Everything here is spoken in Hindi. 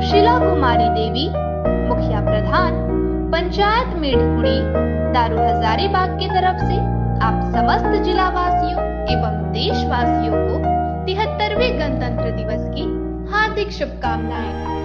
सुशीला कुमारी देवी, मुखिया प्रधान, पंचायत मेढकुड़ी दारू हजारीबाग की तरफ़ से आप समस्त जिला वासियों एवं देशवासियों को तिहत्तरवे गणतंत्र दिवस की हार्दिक शुभकामनाएँ।